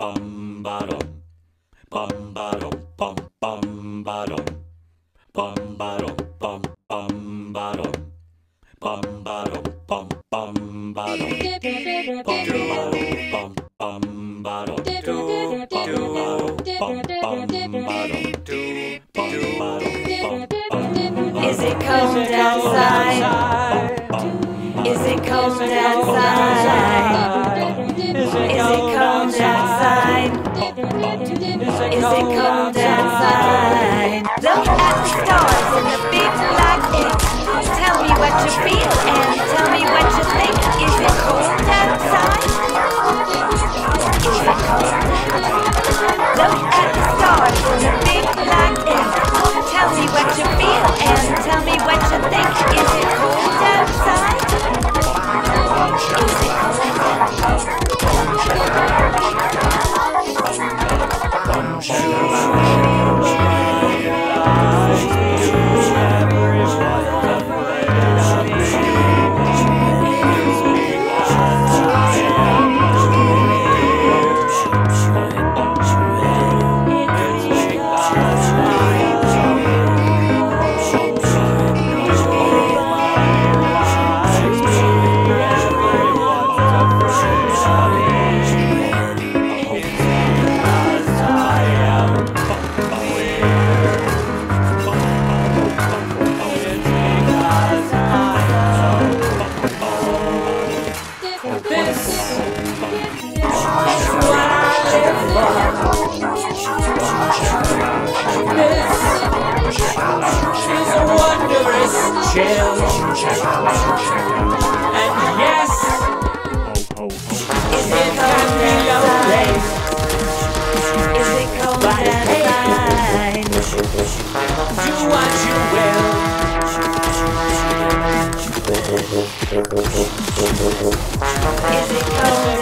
bum dum bum bum bum ba dum bum dum bum bum dum bum dum bum bum ba dum bum dum bum bum ba dum bum bum bum bum bum Is it cold outside? It cold outside? Look at the stars in the big black ink. Tell me what you feel and tell me what you think. Is it cold outside? Is it cold? Look at the stars in the big black ink. Tell me what you feel is chill. And yes, it can be lonely. Is it cold outside? Do what you will. Is it cold?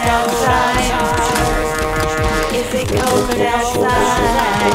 It cold outside?